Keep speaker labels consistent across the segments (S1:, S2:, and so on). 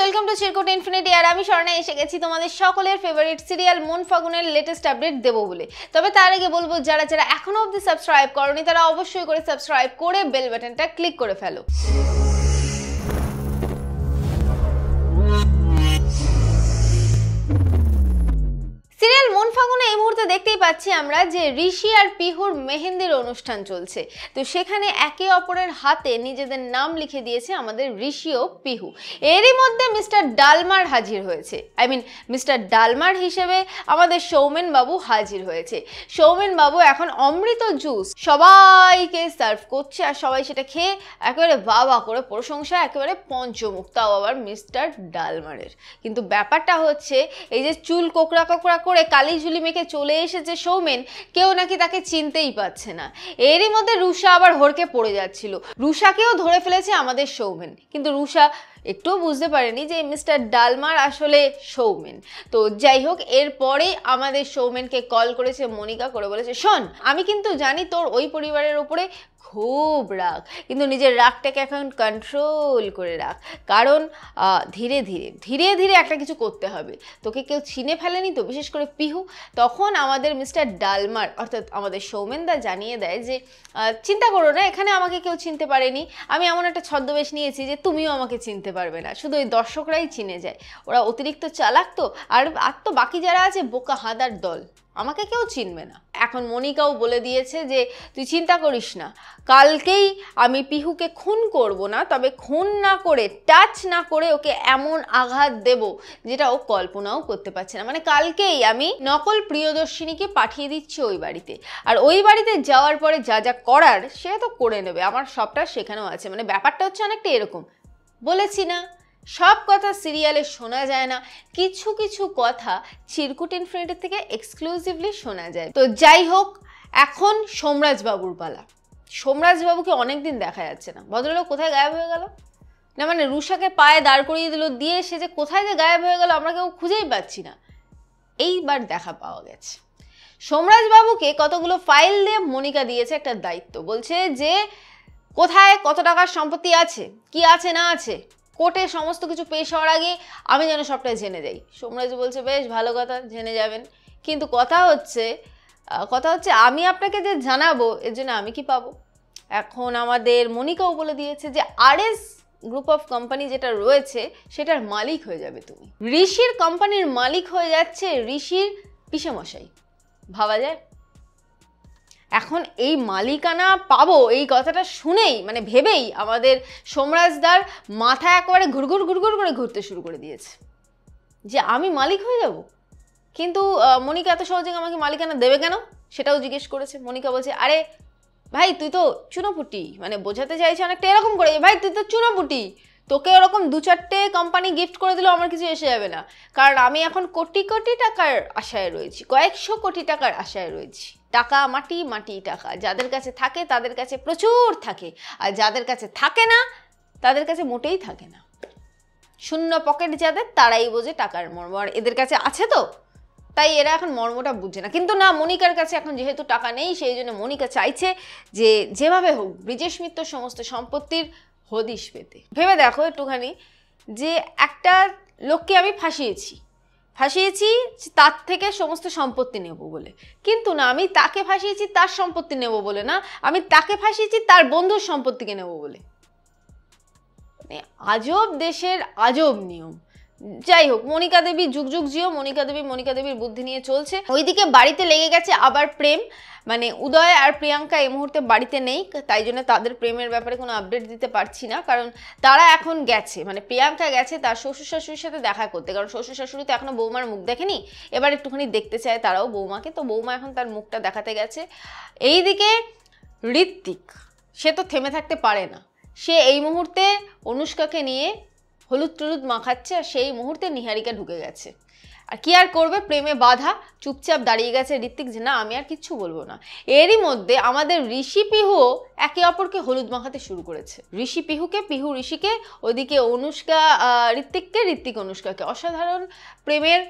S1: Welcome to Chirkut infinity আর আমি স্বর্ণা এসে গেছি তোমাদের সকলের ফেভারিট সিরিয়াল মন ফাগুনের লেটেস্ট আপডেট দেবো বলে। তবে তার আগে বলব, যারা যারা এখনও অবধি সাবস্ক্রাইব করনি, তারা অবশ্যই করে সাবস্ক্রাইব করে বেল বাটনটা ক্লিক করে ফেলো। পাচ্ছি আমরা যে ঋষি আর পিহুর মেহেন্দির অনুষ্ঠান চলছে। তো সেখানে একে অপরের হাতে নিজেদের নাম লিখে দিয়েছে আমাদের ঋষি ও পিহু। এরই মধ্যে মিস্টার ডালমার হাজির হয়েছে। আই মিন, মিস্টার ডালমার হিসেবে আমাদের সৌমেন বাবু হাজির হয়েছে। সৌমেন বাবু এখন অমৃত জুস সবাইকে সার্ভ করছে আর সবাই সেটা খেয়ে একেবারে বাবা করে প্রশংসা, একেবারে পঞ্চমুখ। তাও আবার মিস্টার ডালমারের। কিন্তু ব্যাপারটা হচ্ছে, এই যে চুল কোকড়া কোকড়া করে কালি ঝুলি মেখে চলে এসেছে সৌমেন কেউ নাকি তাকে চিনতেই পারছে না। এরই মধ্যে রুষা আবার হড়কে পড়ে যাচ্ছিল। রুষাকেও ধরে ফেলেছে আমাদের সৌমেন। কিন্তু রুষা একটুও বুঝতে পারেনি যে মিস্টার ডালমার আসলে সৌমেন তো যাই হোক, এরপরে আমাদের সৌমেনকে কল করেছে মনিকা করে বলেছে, শোন, আমি কিন্তু জানি তোর ওই পরিবারের ওপরে খুব রাগ, কিন্তু নিজের রাগটাকে এখন কন্ট্রোল করে রাখ। কারণ ধীরে ধীরে ধীরে ধীরে একটা কিছু করতে হবে। তোকে কেউ চিনে ফেলেনি তো, বিশেষ করে পিহু। তখন আমাদের মিস্টার ডালমার, অর্থাৎ আমাদের সৌমেনদা জানিয়ে দেয় যে চিন্তা করো না, এখানে আমাকে কেউ চিনতে পারেনি। আমি এমন একটা ছদ্মবেশ নিয়েছি যে তুমিও আমাকে চিনতে পারবে না। শুধু ওই দর্শকরাই চিনে যায়। ওরা অতিরিক্ত চালাক তো। আর আর তো বাকি যারা আছে, বোকা হাদার দল। আমাকে কেউ চিনবে না। এখন মনিকাও বলে দিয়েছে যে, তুই চিন্তা করিস না। কালকেই আমি পিহুকে খুন করব না, তবে খুন না করে, টাচ না করে ওকে এমন আঘাত দেব যেটা ও কল্পনাও করতে পারছে না। মানে কালকেই আমি নকল প্রিয়দর্শিনীকে পাঠিয়ে দিচ্ছি ওই বাড়িতে। আর ওই বাড়িতে যাওয়ার পরে যা যা করার সে তো করে নেবে। আমার সবটা সেখানেও আছে। মানে ব্যাপারটা হচ্ছে অনেকটা এরকম। বলেছি না। সব কথা সিরিয়ালে শোনা যায় না। কিছু কিছু কথা চিরকুট ইনফিনিটি থেকে এক্সক্লুসিভলি শোনা যায়। তো যাই হোক, এখন সোমরাজ বাবুর পালা। সোমরাজ বাবুকে অনেকদিন দেখা যাচ্ছে না। ভদ্রলোক কোথায় গায়েব হয়ে গেল? না মানে রুষাকে পায়ে দাঁড় করিয়ে দিল দিয়ে সে যে কোথায় যে গায়েব হয়ে গেল আমরা কেউ খুঁজেই পাচ্ছি না। এইবার দেখা পাওয়া গেছে। সোমরাজবাবুকে কতগুলো ফাইল দিয়ে মনিকা দিয়েছে একটা দায়িত্ব। বলছে যে কোথায় কত টাকার সম্পত্তি আছে? কি আছে, না আছে? কোর্টে সমস্ত কিছু পেশ হওয়ার আগে আমি যেন সবটাই জেনে যাই। সোমরাজ বলছে, বেশ, ভালো কথা, জেনে যাবেন। কিন্তু কথা হচ্ছে কথা হচ্ছে আমি আপনাকে যে জানাব, এর জন্য আমি কি পাবো? এখন আমাদের মনিকাও বলে দিয়েছে যে আরএস গ্রুপ অফ কোম্পানি যেটা রয়েছে, সেটার মালিক হয়ে যাবে তুমি। ঋষির কোম্পানির মালিক হয়ে যাচ্ছে ঋষির পিসেমশাই। ভাবা যায়? এখন এই মালিকানা পাবো, এই কথাটা শুনেই মানে ভেবেই আমাদের সোমরাজদার মাথা একেবারে ঘুরঘুর ঘুরঘুর করে ঘুরতে শুরু করে দিয়েছে। যে আমি মালিক হয়ে যাব? কিন্তু মনিকা এত সহজে আমাকে মালিকানা দেবে কেন? সেটাও জিজ্ঞেস করেছে। মনিকা বলছে, আরে, ভাই, তুই তো চুনোপুটি মানে বোঝাতে চাইছে অনেকটা এরকম করে, ভাই, তুই তো চুনোপুটি। তোকে ওরকম দু চারটে কোম্পানি গিফট করে দিলেও আমার কিছু এসে যাবে না। কারণ আমি এখন কোটি কোটি টাকার আশায় রয়েছি, কয়েকশো কোটি টাকার আশায় রয়েছি। টাকা, মাটি মাটি টাকা। যাদের কাছে থাকে, তাদের কাছে প্রচুর থাকে। আর যাদের কাছে থাকে না, তাদের কাছে মোটেই থাকে না। শূন্য পকেট যাদের, তারাই বোঝে টাকার মর্ম। আর এদের কাছে আছে তো, তাই এরা এখন মর্মটা বুঝছে না। কিন্তু না, মনিকার কাছে এখন যেহেতু টাকা নেই, সেই জন্য মনিকা চাইছে যে, যেভাবে হোক, ব্রিজেশ মিত্র সমস্ত সম্পত্তির হদিশ পেতে। ভেবে দেখো একটুখানি যে, একটা লোককে আমি ফাঁসিয়েছি। ফাঁসিয়েছি তার থেকে সমস্ত সম্পত্তি নেব বলে। কিন্তু না, আমি তাকে ফাঁসিয়েছি তার সম্পত্তি নেব বলে না, আমি তাকে ফাঁসিয়েছি তার বন্ধুর সম্পত্তিকে নেব বলে। মানে আজব দেশের আজব নিয়ম। যাই হোক, মনিকা দেবী, যুগ যুগ জিও, মনিকা দেবী, মনিকা দেবীর বুদ্ধি নিয়ে চলছে। ওইদিকে বাড়িতে লেগে গেছে আবার প্রেম। মানে উদয় আর প্রিয়াঙ্কা এই মুহূর্তে বাড়িতে নেই, তাই জন্য তাদের প্রেমের ব্যাপারে কোনো আপডেট দিতে পারছি না, কারণ তারা এখন গেছে। মানে প্রিয়াঙ্কা গেছে তার শ্বশুর শাশুড়ির সাথে দেখা করতে, কারণ শ্বশুর শাশুড়ি তো এখনও বৌমার মুখ দেখেনি। এবার একটুখানি দেখতে চায় তারাও বৌমাকে, তো বৌমা এখন তার মুখটা দেখাতে গেছে। এইদিকে ঋত্বিক, সে তো থেমে থাকতে পারে না। সে এই মুহূর্তে অনুষ্কাকে নিয়ে হলুদ টলুদ মাখাচ্ছে আর সেই মুহূর্তে নিহারিকা ঢুকে গেছে। আর কি আর করবে? প্রেমে বাধা, চুপচাপ দাঁড়িয়ে গেছে ঋত্বিক যে, না, আমি আর কিচ্ছু বলব না। এরই মধ্যে আমাদের ঋষি পিহু একে অপরকে হলুদ মাখাতে শুরু করেছে। ঋষি পিহুকে, পিহু ঋষিকে, ওদিকে অনুষ্কা ঋত্বিককে, ঋত্বিক অনুষ্কাকে। অসাধারণ প্রেমের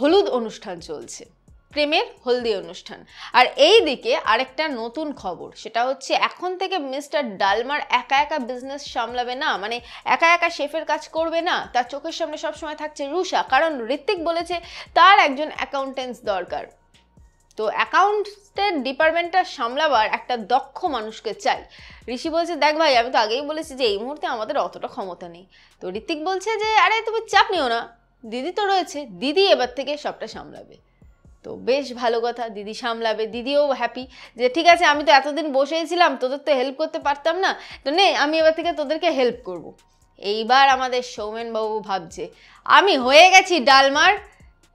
S1: হলুদ অনুষ্ঠান চলছে। প্রেমের হলদি অনুষ্ঠান। আর এই দিকে আরেকটা নতুন খবর, সেটা হচ্ছে এখন থেকে মিস্টার ডালমার একা একা বিজনেস সামলাবে না মানে একা একা শেফের কাজ করবে না, তার চোখের সামনে সবসময় থাকছে রুষা কারণ ঋত্বিক বলেছে, তার একজন অ্যাকাউন্টেন্স দরকার। তো অ্যাকাউন্টের ডিপার্টমেন্টটা সামলাবার একটা দক্ষ মানুষকে চাই। ঋষি বলছে, দেখ ভাই, আমি তো আগেই বলেছি যে এই মুহূর্তে আমাদের অতটা ক্ষমতা নেই। তো ঋত্বিক বলছে যে, আরে, তুমি চাপ নিও না। দিদি তো রয়েছে। দিদি এবার থেকে সবটা সামলাবে। তো বেশ ভালো কথা, দিদি সামলাবে, দিদিও হ্যাপি যে ঠিক আছে, আমি তো এতদিন বসেই ছিলাম তোদের তো হেল্প করতে পারতাম না, তো নে, আমি এবার থেকে তোদেরকে হেল্প করব। এইবার আমাদের সৌমেনবাবু ভাবছে, আমি হয়ে গেছি ডালমার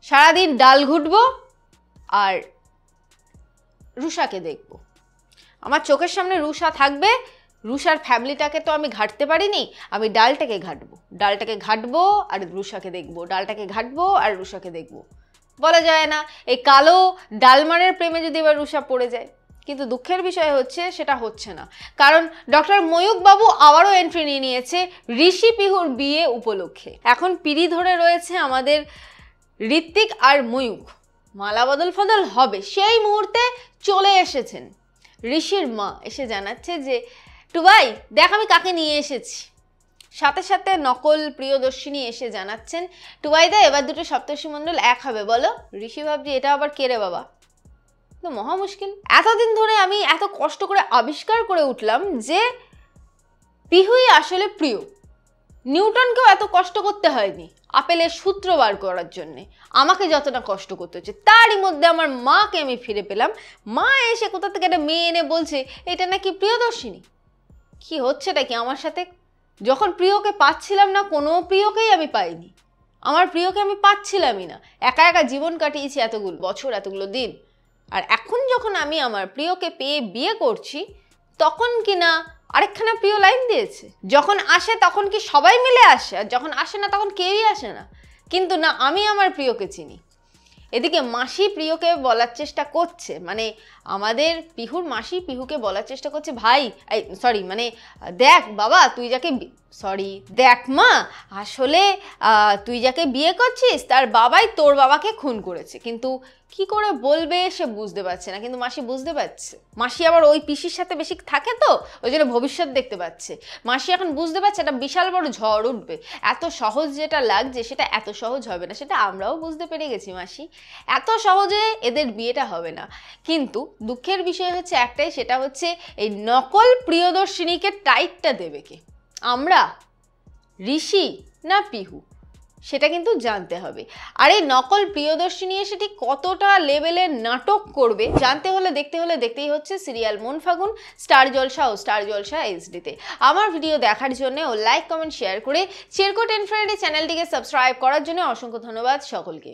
S1: সারাদিন ডাল ঘুটবো আর রুষাকে দেখব। আমার চোখের সামনে রুষা থাকবে, রুষার ফ্যামিলিটাকে তো আমি ঘাটতে পারিনি, আমি ডালটাকে ঘাটবো। ডালটাকে ঘাটবো আর রুষাকে দেখব, ডালটাকে ঘাটবো আর রুষাকে দেখব। বলা যায় না। এই কালো ডালমারের প্রেমে যদি এবার রুষা পড়ে যায়, কিন্তু দুঃখের বিষয় হচ্ছে সেটা হচ্ছে না। কারণ ডক্টর ময়ূক বাবু আবারও এন্ট্রি নিয়ে নিয়েছে ঋষি পিহুর বিয়ে উপলক্ষে। এখন পিড়ি ধরে রয়েছে আমাদের ঋত্বিক আর ময়ূক। মালা বদল ফদল হবে, সেই মুহূর্তে চলে এসেছেন। ঋষির মা এসে জানাচ্ছে যে, টুবাই, দেখ আমি কাকে নিয়ে এসেছি। সাথে সাথে নকল প্রিয়দর্শিনী এসে জানাচ্ছেন টুবাইদা এবার দুটো সপ্তর্ষি মণ্ডল এক হবে, বলো? ঋষি ভাবজি এটা আবার কেড়ে বাবা? তো মহা মুশকিল। এতদিন ধরে আমি এত কষ্ট করে আবিষ্কার করে উঠলাম যে পিহুই আসলে প্রিয়। নিউটনকেও এত কষ্ট করতে হয়নি আপেলের সূত্র বার করার জন্যে। আমাকে যতটা কষ্ট করতে হচ্ছে, তারই মধ্যে আমার মাকে আমি ফিরে পেলাম। মা এসে কোথা থেকে একটা মেয়ে এনে বলছে, এটা নাকি প্রিয়দর্শিনী? কি হচ্ছেটা কি আমার সাথে? যখন প্রিয়কে পাচ্ছিলাম না, কোনো প্রিয়কেই আমি পাইনি। আমার প্রিয়কে আমি পাচ্ছিলামই না। একা একা জীবন কাটিয়েছি এতগুলো বছর, এতগুলো দিন। আর এখন যখন আমি আমার প্রিয়কে পেয়ে বিয়ে করছি, তখন কি না আরেকখানা প্রিয় লাইন দিয়েছে? যখন আসে তখন কি সবাই মিলে আসে? আর যখন আসে না তখন কেউই আসে না। কিন্তু না আমি আমার প্রিয়কে চিনি। এদিকে মাসি প্রিয়কে বলার চেষ্টা করছে মানে আমাদের পিহুর মাসি পিহুকে বলার চেষ্টা করছে, ভাই সরি মানে দেখ বাবা, তুই যাকে সরি দেখ মা, আসলে তুই যাকে বিয়ে করছিস, তার বাবাই তোর বাবাকে খুন করেছে। কিন্তু কি করে বলবে সে বুঝতে পারছে না। কিন্তু মাসি বুঝতে পারছে। মাসি আবার ওই পিসির সাথে বেশি থাকে তো, ওই জন্য ভবিষ্যৎ দেখতে পাচ্ছে। মাসি এখন বুঝতে পারছে একটা বিশাল বড় ঝড় উঠবে। এত সহজ যেটা লাগছে, সেটা এত সহজ হবে না। সেটা আমরাও বুঝতে পেরে গেছি, মাসি। এত সহজে এদের বিয়েটা হবে না। কিন্তু দুঃখের বিষয় হচ্ছে একটাই, সেটা হচ্ছে এই নকল প্রিয়দর্শিনীকে টাইটটা দেবে কে? আমরা ঋষি না পিহু? সেটা কিন্তু জানতে হবে। আর এই নকল প্রিয়দর্শিনী এসে ঠিক কতটা লেভেলের নাটক করবে? জানতে হলে, দেখতে হলে, দেখতেই হচ্ছে সিরিয়াল মন ফাগুন, স্টার জলসা ও স্টার জলসা এইচডিতে আমার ভিডিও দেখার জন্য ও লাইক, কমেন্ট, শেয়ার করে চেরকো টেন ফ্রেন্ডের চ্যানেলটিকে সাবস্ক্রাইব করার জন্য অসংখ্য ধন্যবাদ সকলকে।